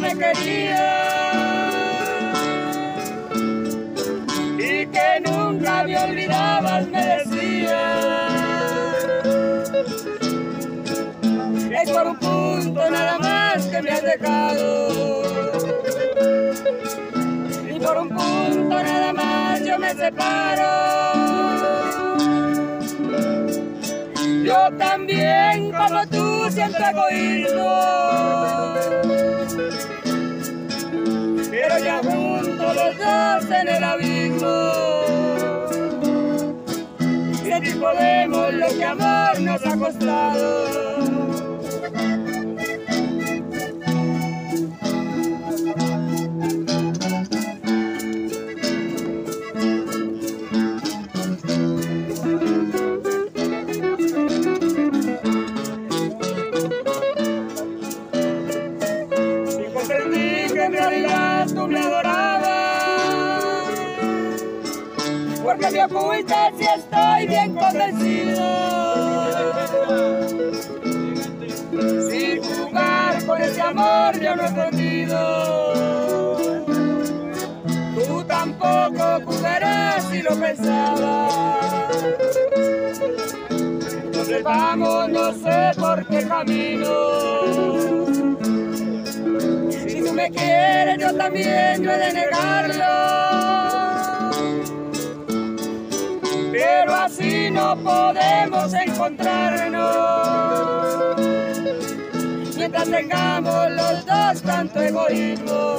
me quería y que nunca me olvidabas, me decía. Es por un punto nada más que me has dejado. Y por un punto nada más yo me separo. Yo también, como tú, siento egoísmo. Ya juntos los dos en el abismo. Y así podemos lo que amor nos ha costado. Yo no he escondido. Tú tampoco jugarás si lo pensabas. Entonces vamos, no sé por qué camino. Si tú me quieres, yo también no he de negarlo. Pero así no podemos encontrarnos. Mientras tengamos los dos tanto egoísmo.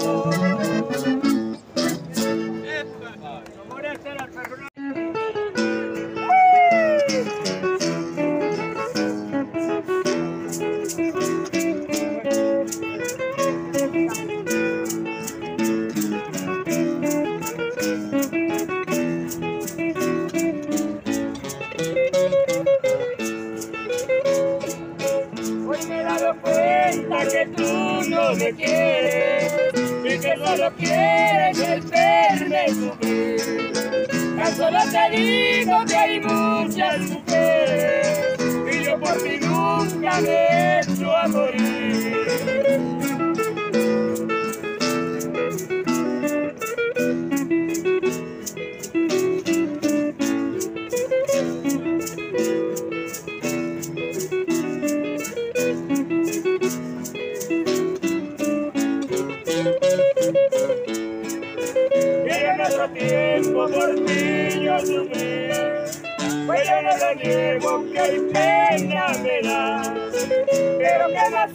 Que tú no me quieres y que solo quieres el verme sufrir. Tan solo te digo que hay muchas mujeres y yo por ti nunca me he hecho a morir.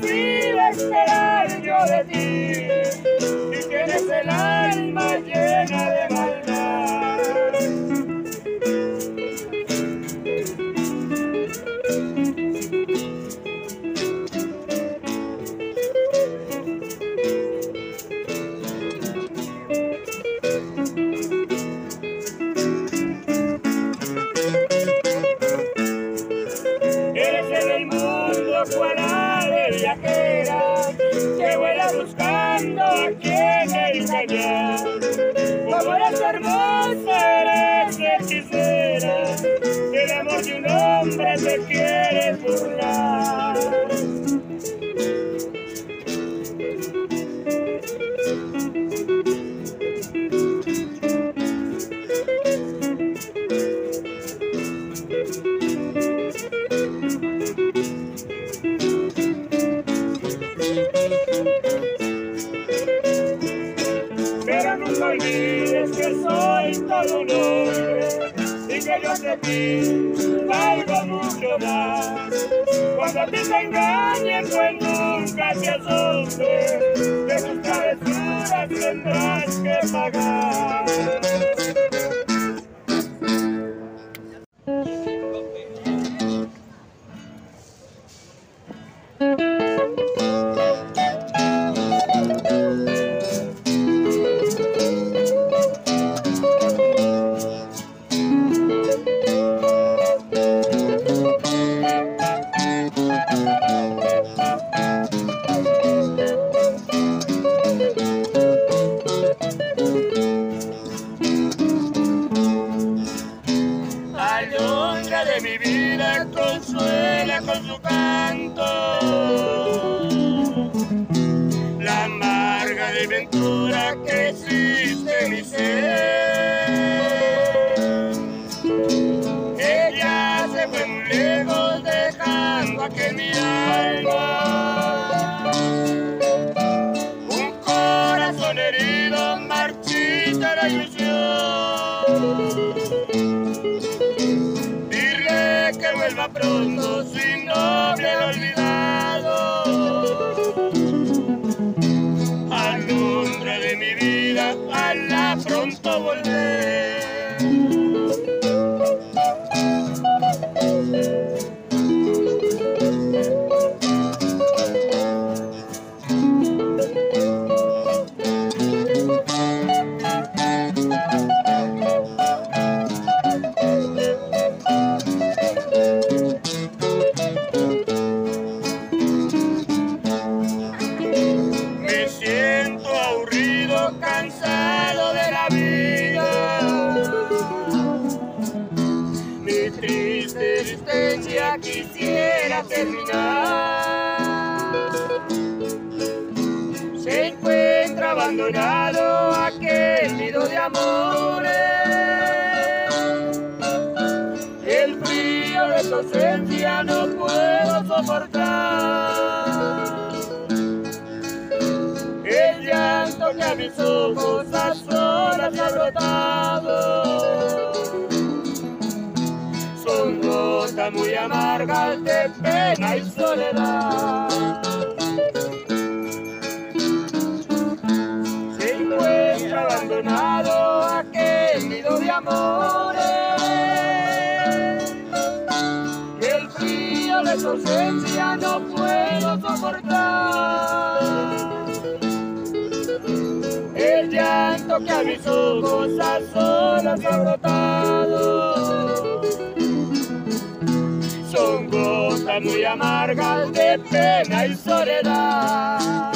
Que iba a esperar yo de ti, si tienes el alma llena de de ti valgo mucho más. Cuando a ti te engañen, pues nunca te asombres, de tus travesuras tendrás que pagar. Vida, a la pronto volver. Se encuentra abandonado aquel nido de amores. El frío de su ausencia no puedo soportar. El llanto que a mis ojos a solas ha brotado muy amargas de pena y soledad. Se encuentra abandonado aquel nido de amores. El frío de su ausencia no puedo soportar. El llanto que a mis ojos a solas ha brotado son gotas muy amargas de pena y soledad.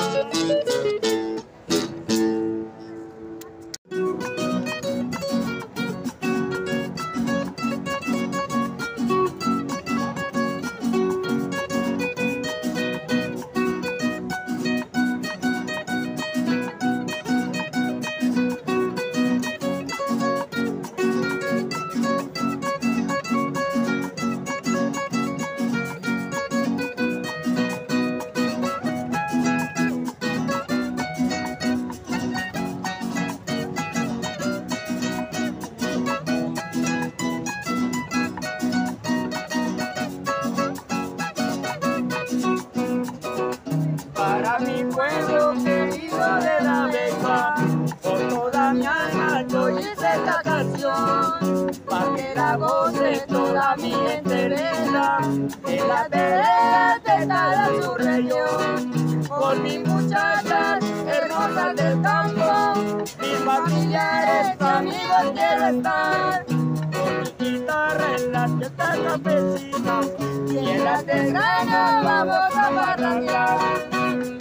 La goce toda mi entereza, en las veredas de toda su región. Con mis muchachas hermosas del campo, mis familiares, amigos quiero estar. Con mi guitarra en las fiestas y en las del grano vamos a parrandear.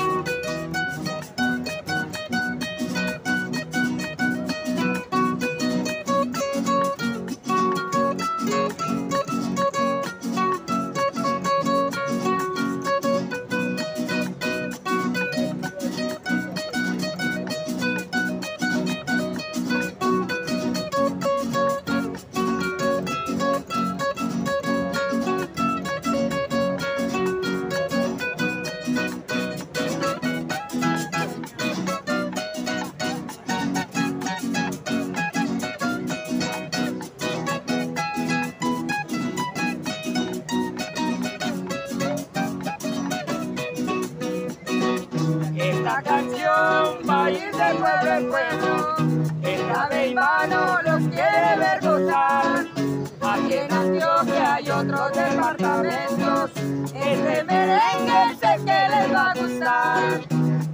Este merengue sé que les va a gustar.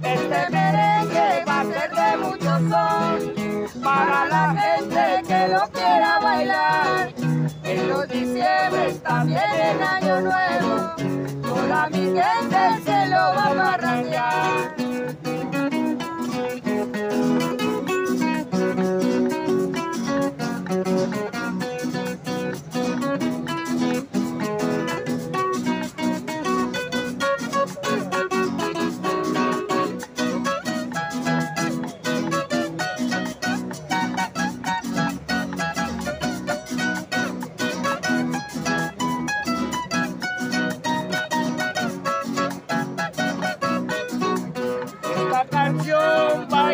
Este merengue va a ser de mucho son. Para la gente que lo quiera bailar. En los diciembre también en Año Nuevo. Toda mi gente se lo va a parrandear.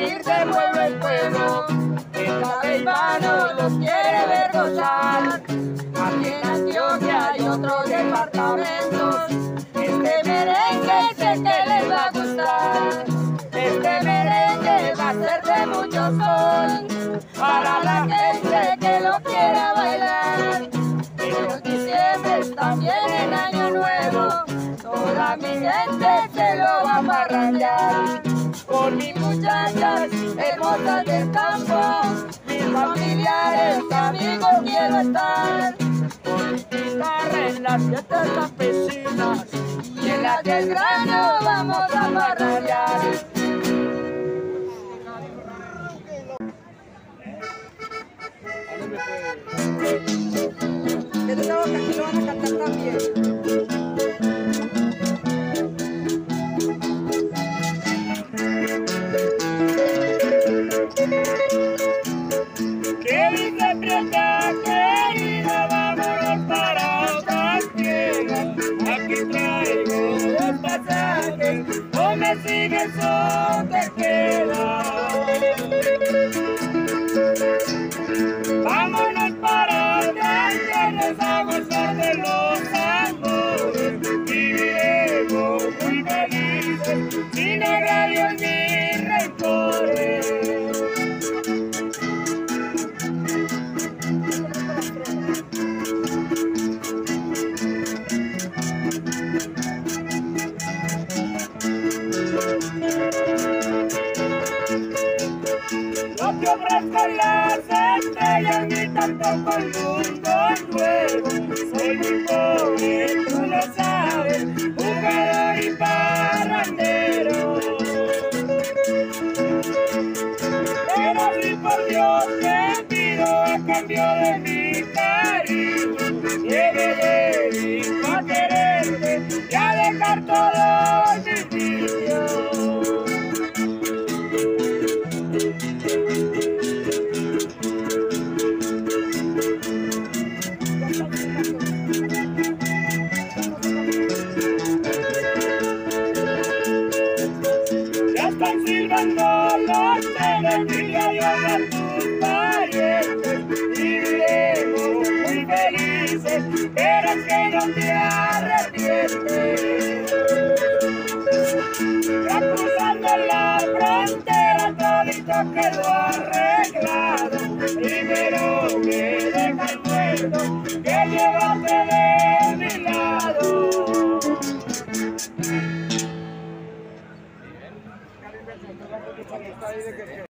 Va a ir de pueblo pueblo. El vano los quiere ver gozar. Aquí en Antioquia hay otros departamentos. Este merengue sé que les va a gustar. Este merengue va a ser de mucho sol para la gente que lo quiera bailar. En diciembre también en Año Nuevo, toda mi gente se lo va a parrandear. Mis muchachas hermosas del campo, mis familiares, amigos quiero estar. Con mi en las fiestas campesinas y en las del grano vamos a parrandear. Te ofrezco las estrellas ni tampoco el mundo nuevo. Soy muy pobre, felices, pero es que no te arrepientes. Cruzando la frontera, todito quedó arreglado.